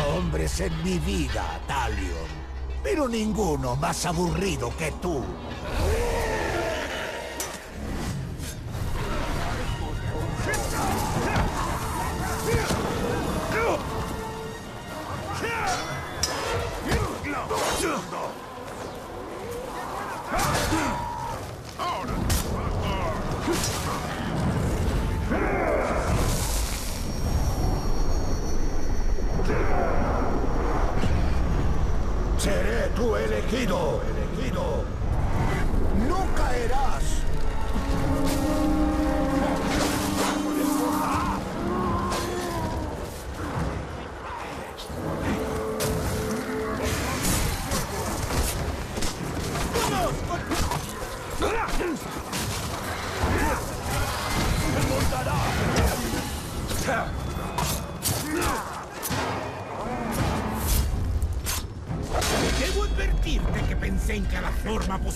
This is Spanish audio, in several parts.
hombres en mi vida, Talion, pero ninguno más aburrido que tú. Tu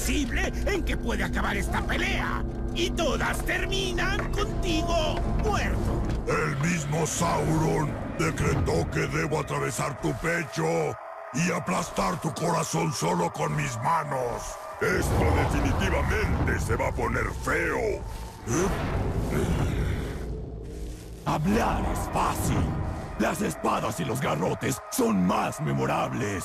en que puede acabar esta pelea. Y todas terminan contigo muerto. El mismo Sauron decretó que debo atravesar tu pecho y aplastar tu corazón solo con mis manos. Esto definitivamente se va a poner feo. Hablar es fácil. Las espadas y los garrotes son más memorables.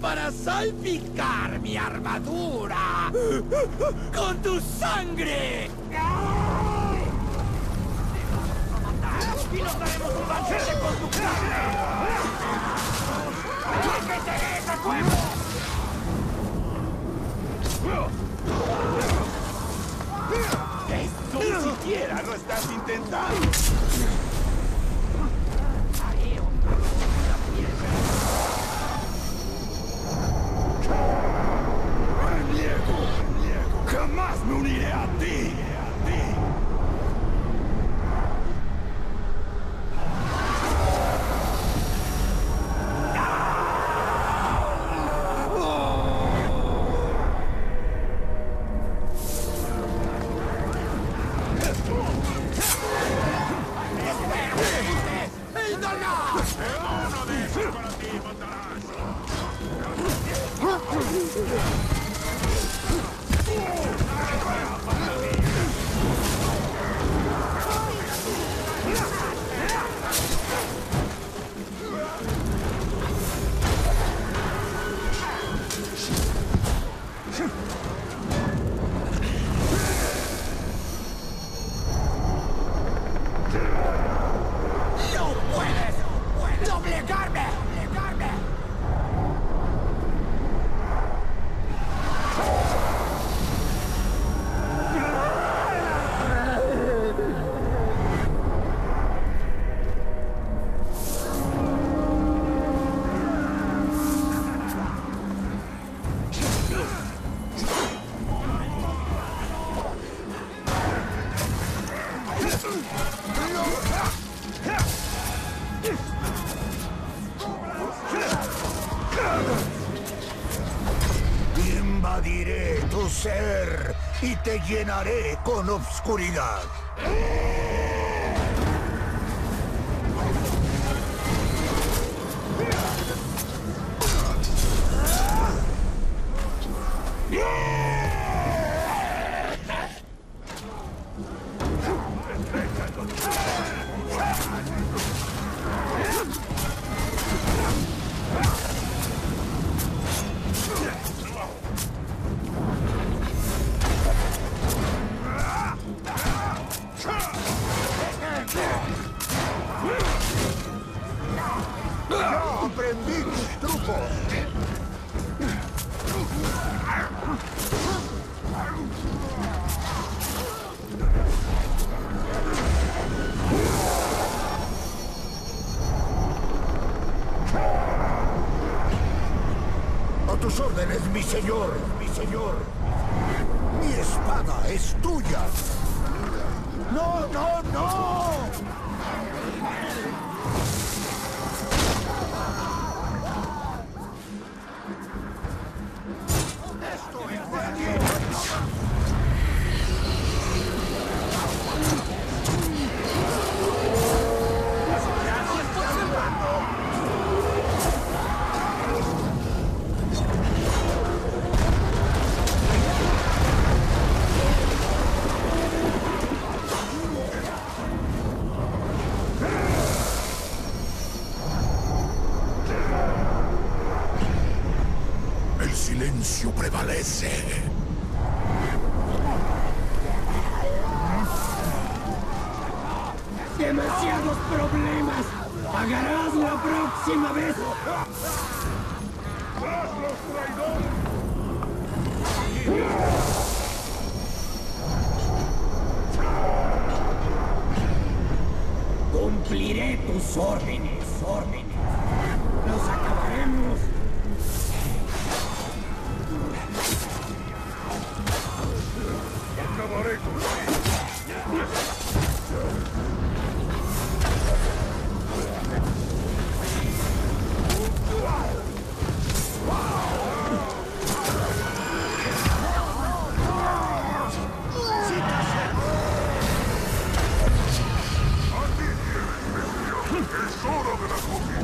para salpicar mi armadura. ¡Con tu sangre! ¡Y nos daremos un banquete con tu carne! ¡Que te ese fuego! Esto ni siquiera lo estás intentando. Invadiré tu ser y te llenaré con obscuridad. A tus órdenes, mi señor, mi señor. Mi espada es tuya. No, no, no. ¡Pagarás la próxima vez! Cumpliré tus órdenes, órdenes. Los acabaremos. ¡Es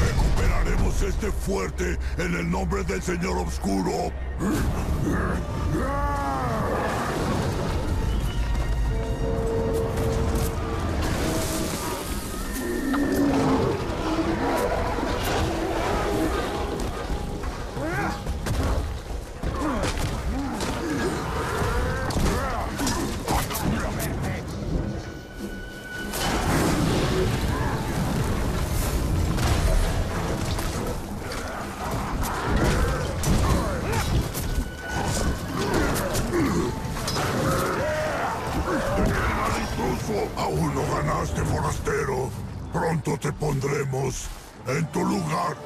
Recuperaremos este fuerte en el nombre del Señor Oscuro. Pondremos en tu lugar.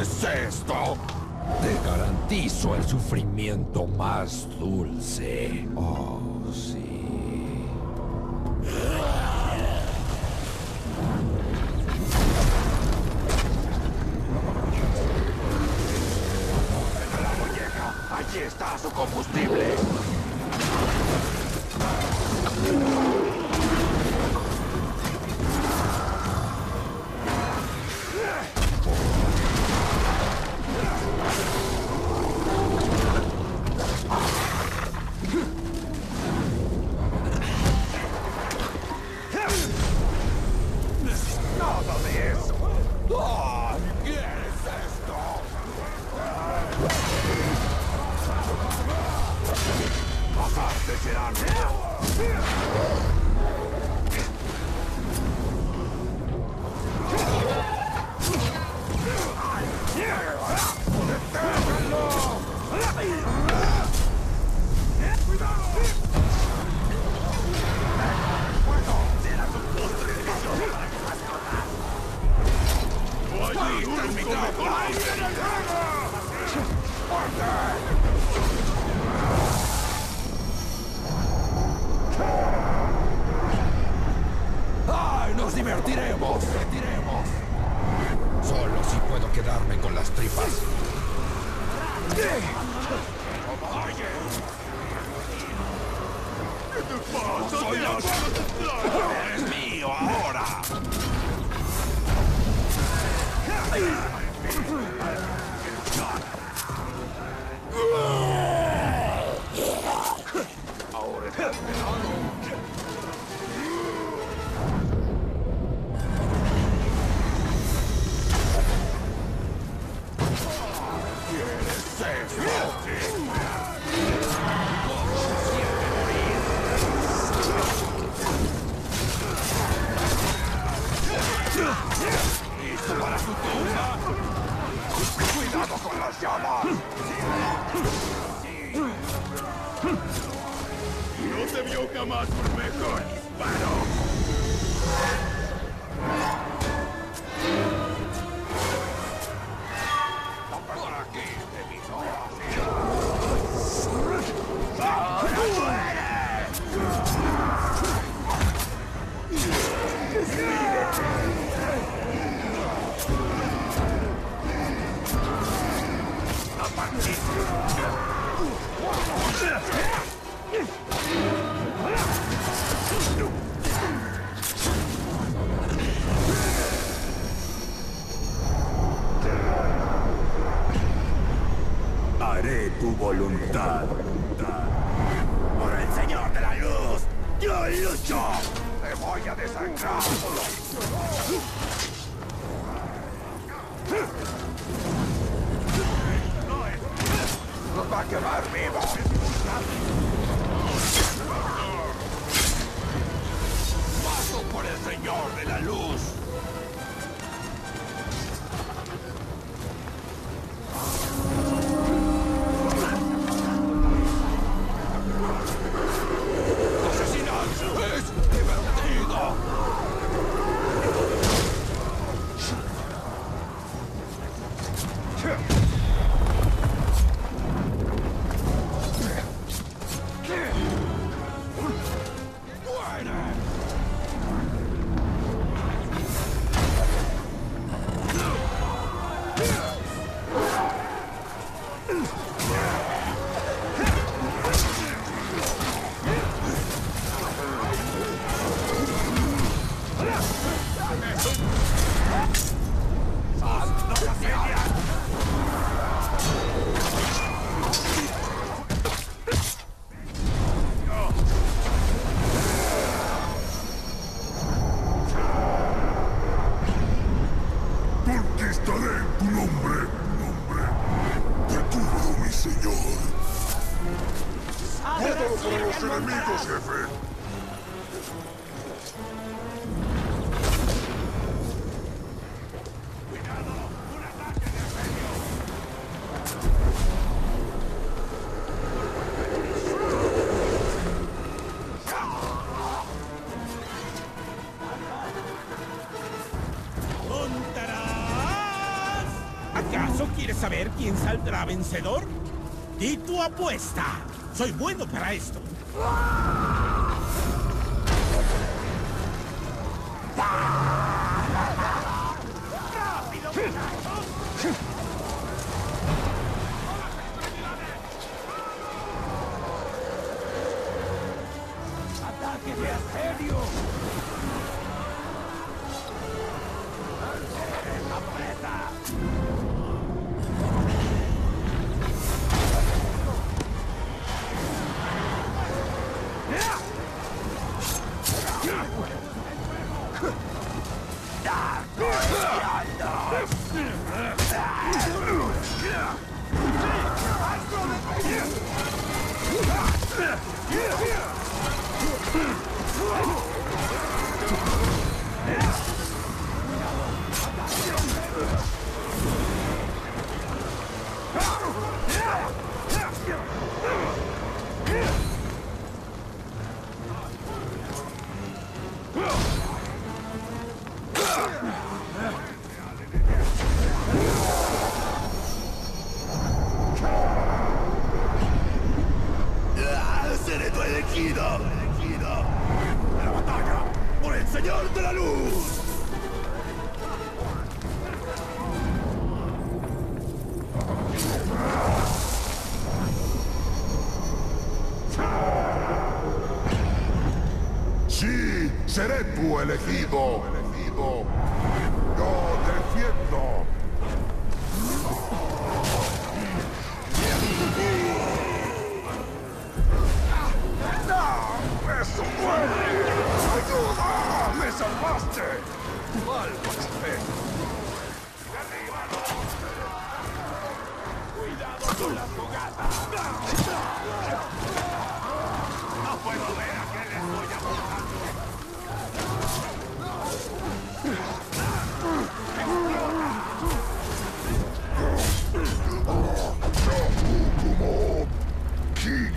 es esto? Te garantizo el sufrimiento más dulce. Oh, sí. La muñeca. Allí está su combustible. voluntad. Huh. Saber quién saldrá vencedor? Di tu apuesta. Soy bueno para esto. tu elegido.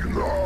No.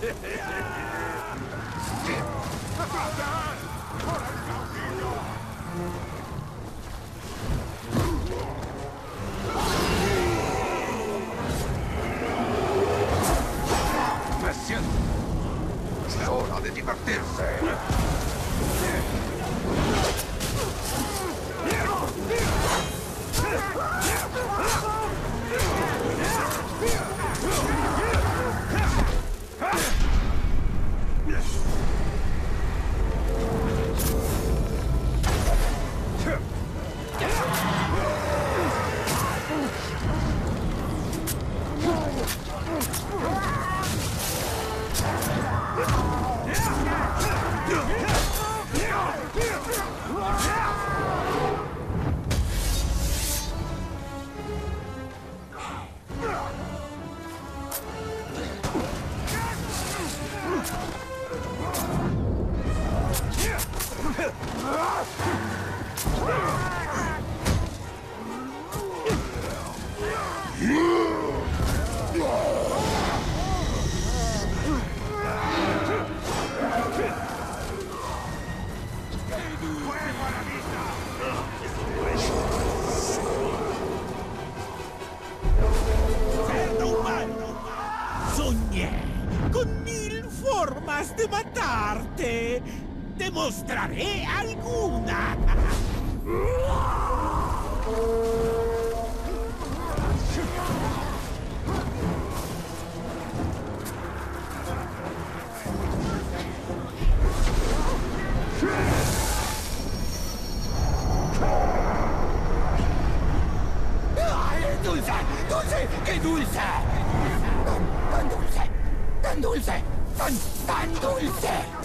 Me siento. Es la hora de divertirse. Dulce! Tan, tan dulce, tan dulce, tan, tan dulce.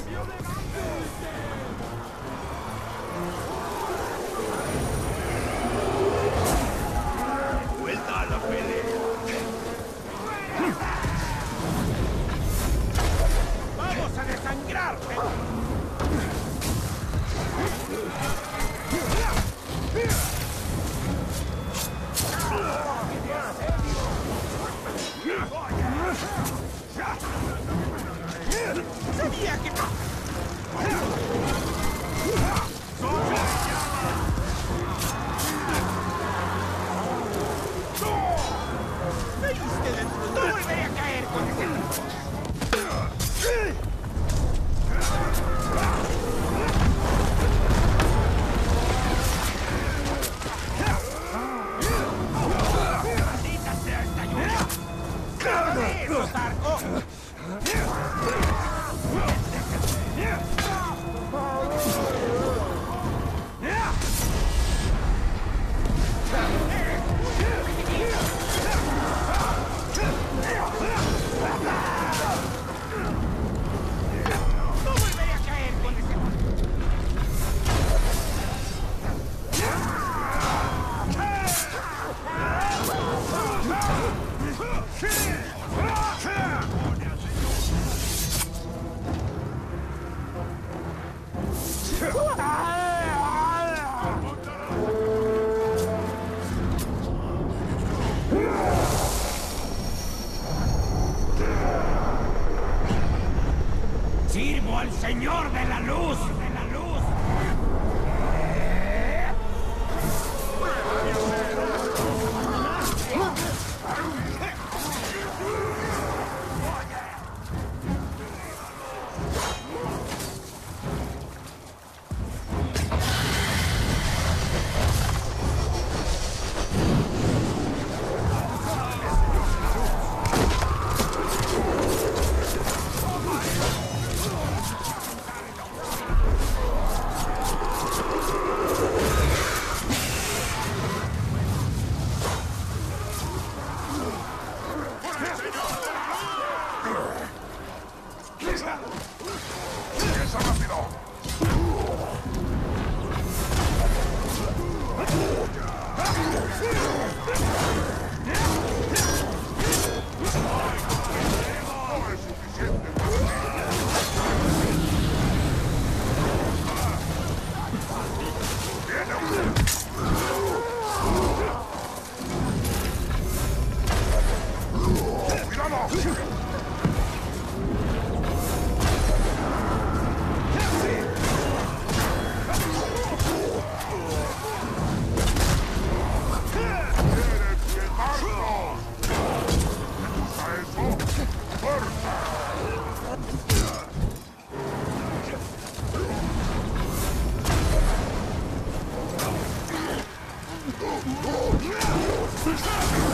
Oh, yeah!